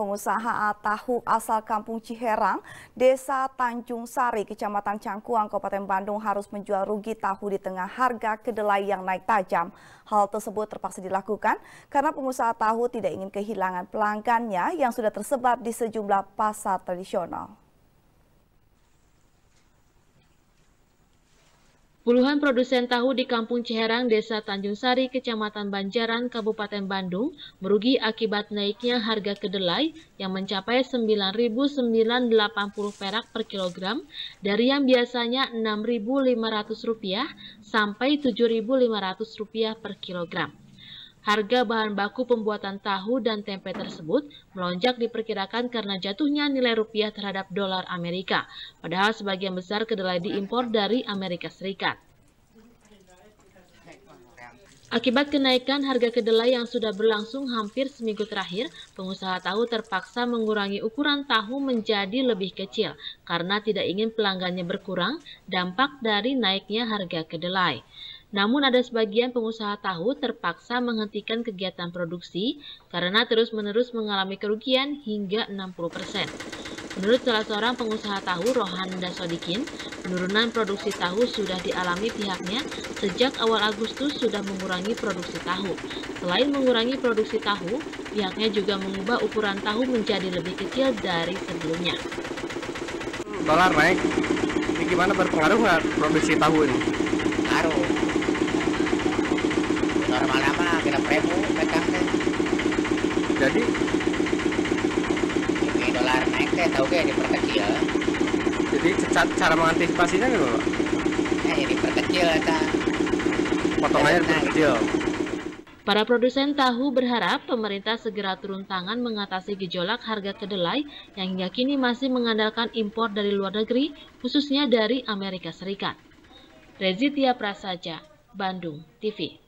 pengusaha tahu asal Kampung Ciherang, Desa Tanjung Sari, Kecamatan Cangkuang, Kabupaten Bandung harus menjual rugi tahu di tengah harga kedelai yang naik tajam. Hal tersebut terpaksa dilakukan karena pengusaha tahu tidak ingin kehilangan pelanggannya yang sudah tersebar di sejumlah pasar tradisional. Puluhan produsen tahu di Kampung Ciherang, Desa Tanjung Sari, Kecamatan Banjaran, Kabupaten Bandung, merugi akibat naiknya harga kedelai yang mencapai Rp9.980 perak per kilogram dari yang biasanya Rp6.500 sampai Rp7.500 per kilogram. Harga bahan baku pembuatan tahu dan tempe tersebut melonjak diperkirakan karena jatuhnya nilai rupiah terhadap dolar Amerika, padahal sebagian besar kedelai diimpor dari Amerika Serikat. Akibat kenaikan harga kedelai yang sudah berlangsung hampir seminggu terakhir, pengusaha tahu terpaksa mengurangi ukuran tahu menjadi lebih kecil karena tidak ingin pelanggannya berkurang dampak dari naiknya harga kedelai. Namun ada sebagian pengusaha tahu terpaksa menghentikan kegiatan produksi karena terus-menerus mengalami kerugian hingga 60%. Menurut salah seorang pengusaha tahu, Rohan Dasodikin, penurunan produksi tahu sudah dialami pihaknya sejak awal Agustus sudah mengurangi produksi tahu. Selain mengurangi produksi tahu, pihaknya juga mengubah ukuran tahu menjadi lebih kecil dari sebelumnya. Dolar naik, ini gimana berpengaruh nggak produksi tahu ini? Ngaruh normal mah kena ribu pegang teh jadi ini dolar naik teh tahu gak diperkecil jadi cara mengantisipasinya gitu pak ya jadi diperkecil ta potongannya diperkecil Para produsen tahu berharap pemerintah segera turun tangan mengatasi gejolak harga kedelai yang hingga kini masih mengandalkan impor dari luar negeri, khususnya dari Amerika Serikat. Rezi Tia Prasaja, Bandung, TV.